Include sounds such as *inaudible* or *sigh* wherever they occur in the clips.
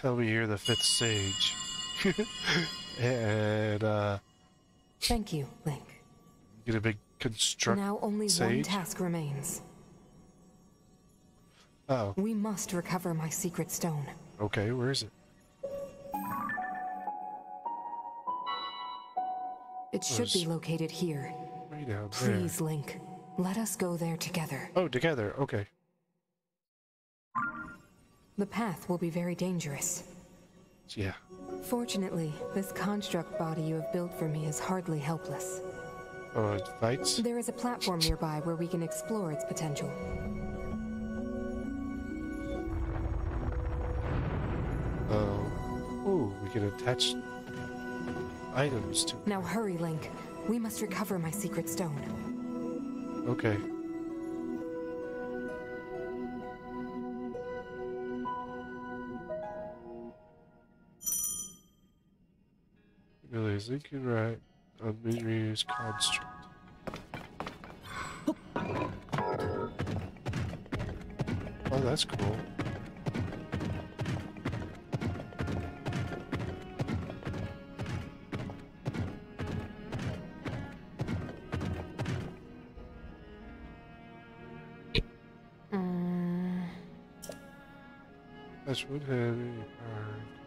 tell me you're the fifth sage. *laughs* and uh, Thank you, Link. get a big construct. now only one task remains. Oh, We must recover my secret stone. okay. Where is it? It should be located here. There. Please, Link. Let us go there together. Oh, together. Okay. The path will be very dangerous. Yeah. Fortunately, this construct body you have built for me is hardly helpless. Oh, it fights. There is a platform nearby where we can explore its potential. Oh. Ooh, we can attach items to. Now hurry, Link. We must recover my secret stone. Okay. It can write on Mineru's construct? Oh, that's cool. Mm, That's what heavy. aha!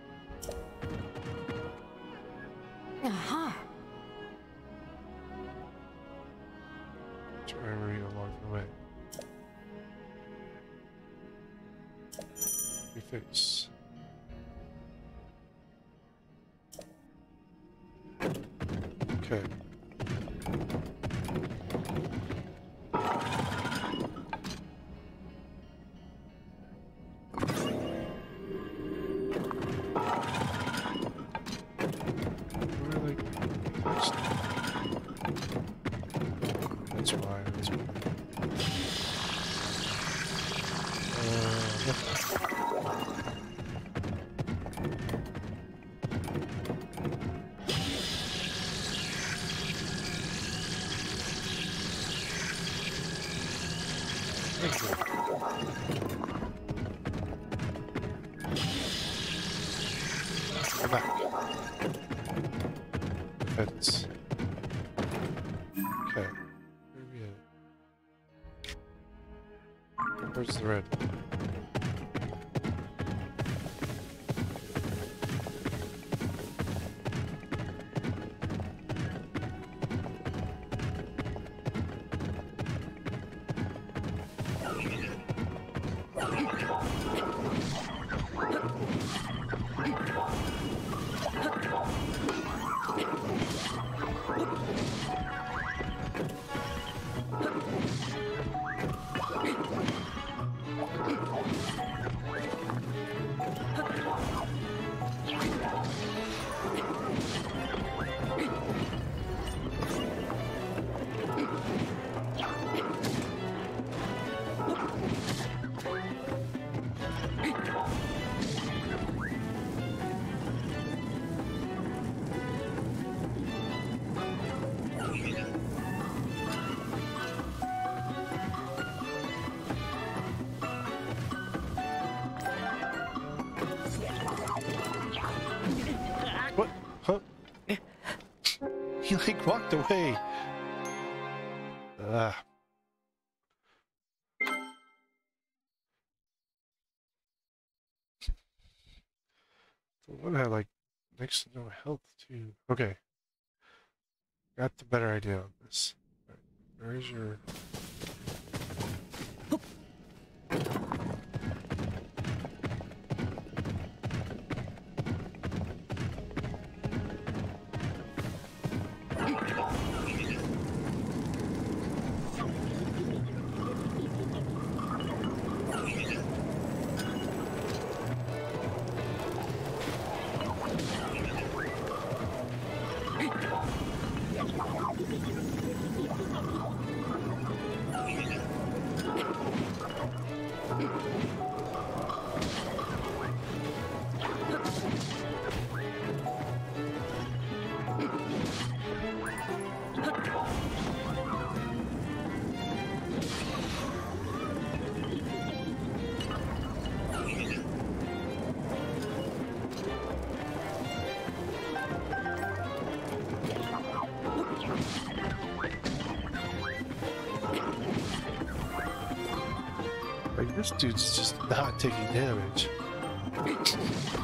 He like walked away. Ah. The one had like next to no health too. Okay. Got the better idea on this. Alright, Where is your This dude's just not taking damage. *laughs*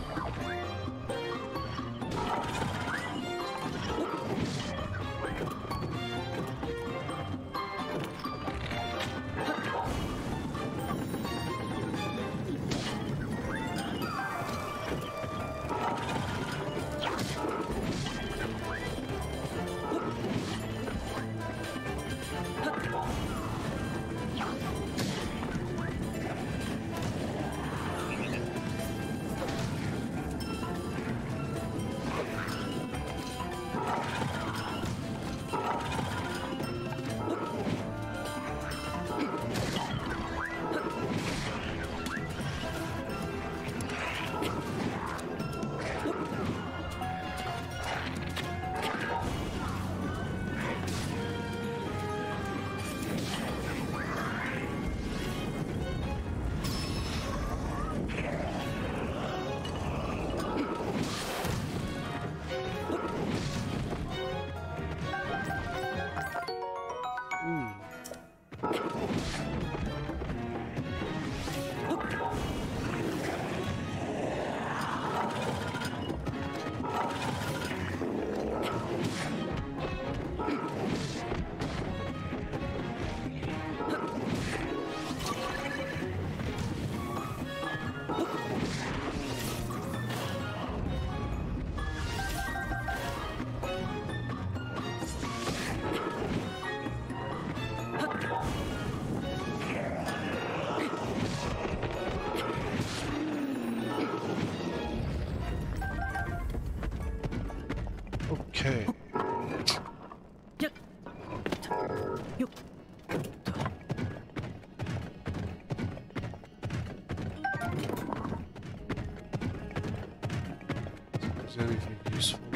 anything useful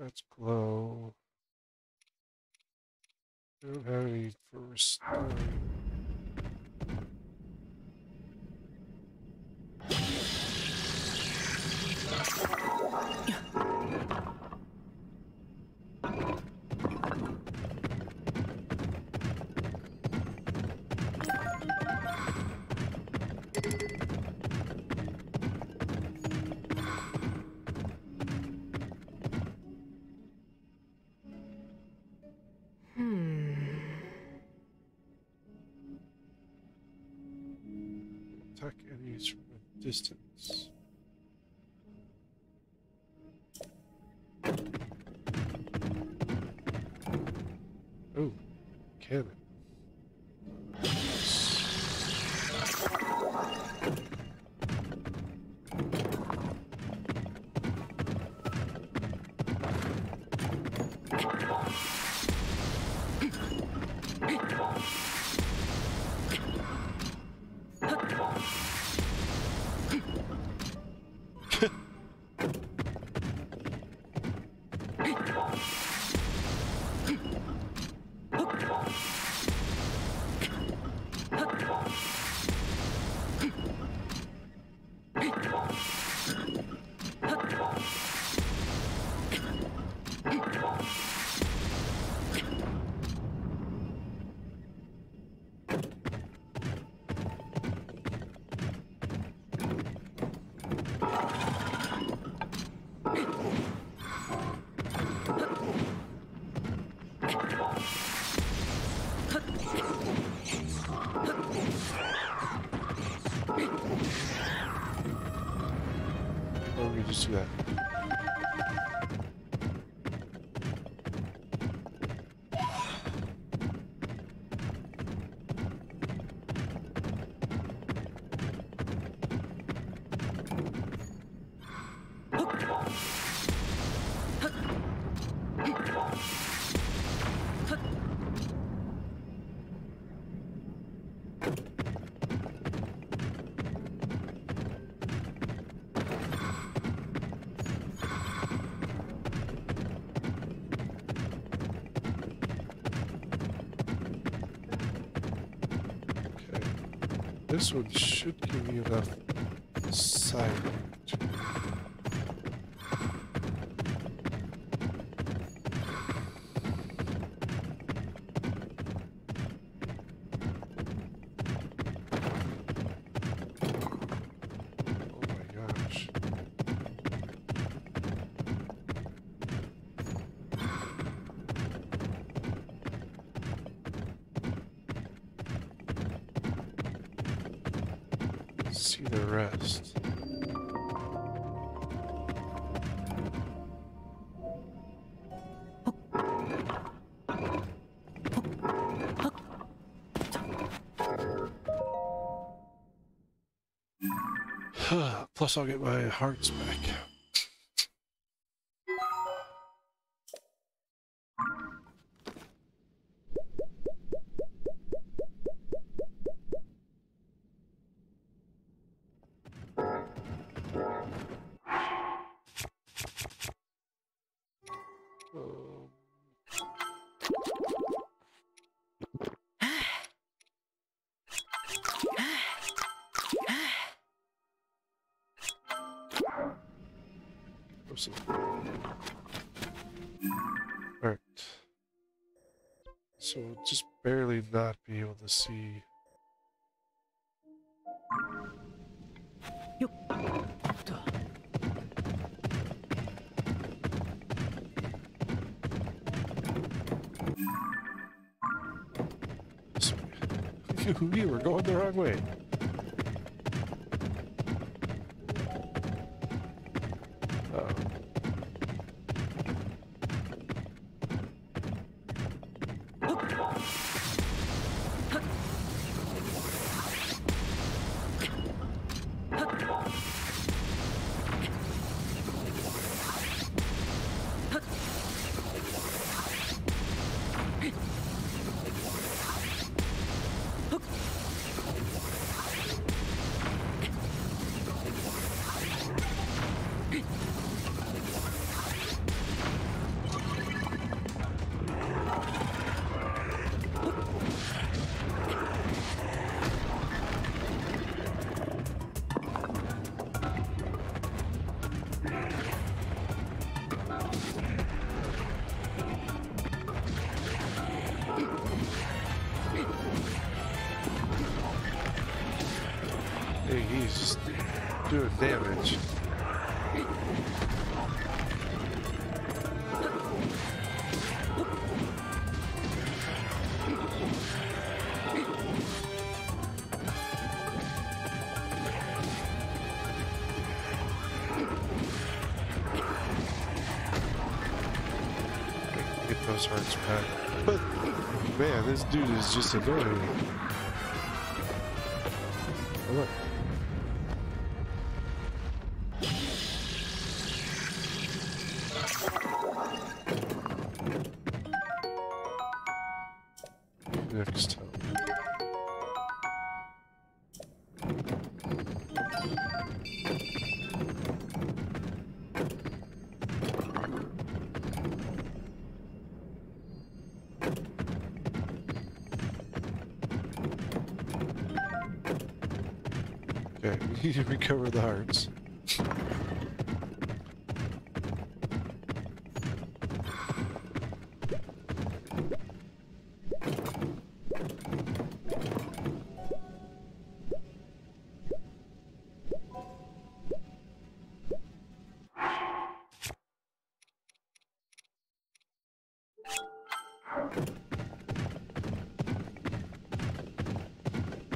That's glow. Don't have any for restoring. Attack enemies from a distance. Oh, cannon. This one should give you enough See the rest. Plus, I'll get my hearts back. Alright. So we'll just barely not be able to see. We *laughs* were going the wrong way. Those hearts back. But man, this dude is just annoying. Oh, look. Hearts.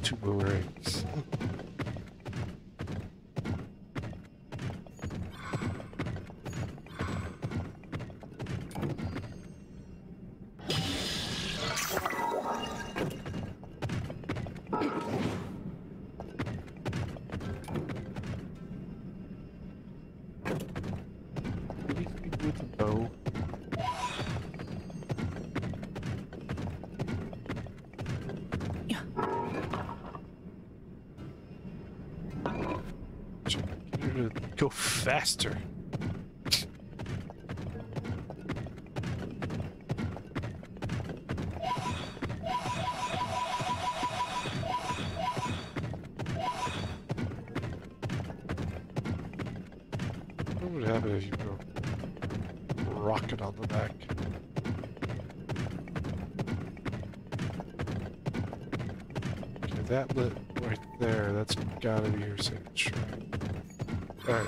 Two boomerangs. With a go faster. Lit right there. That's gotta be your signature. Alright.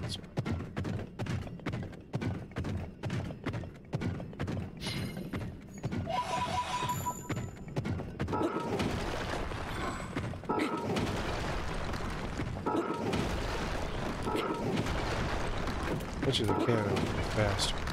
Right. Bet you the cannon faster.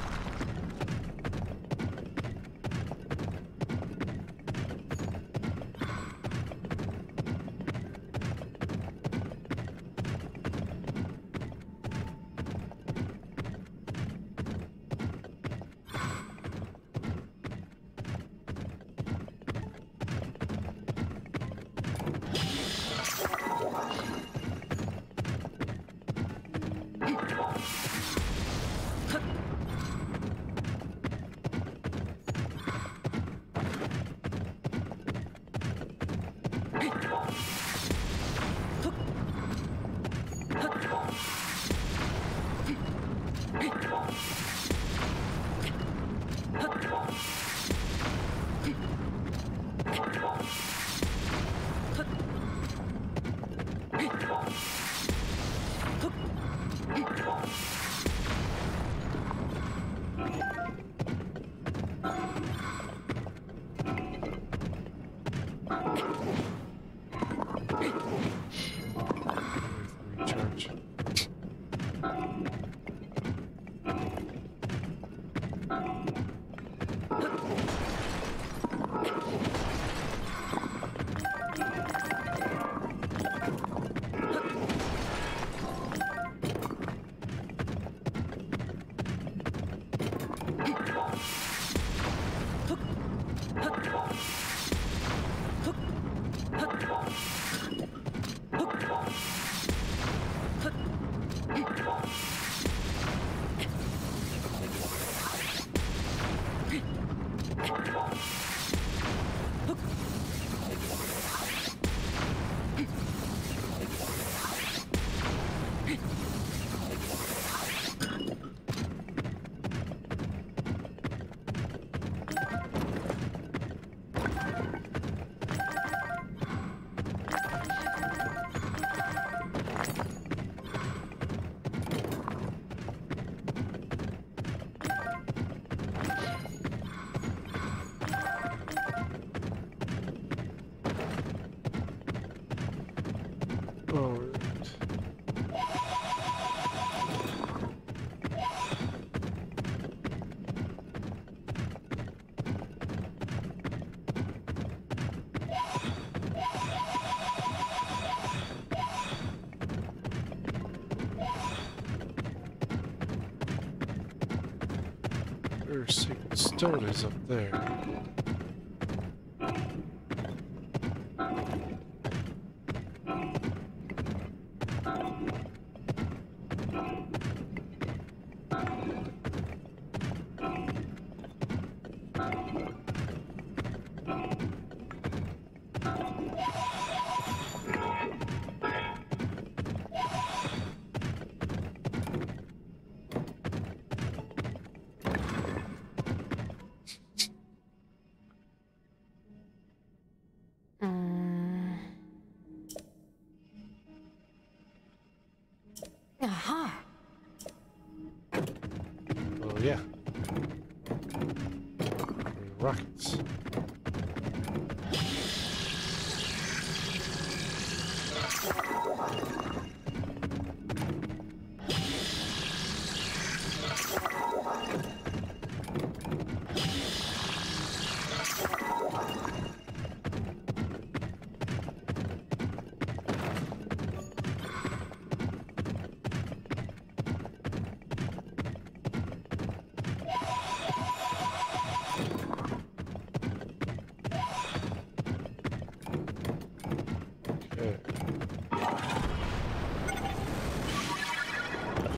Where Sacred Stone is up there. Yeah. Rockets.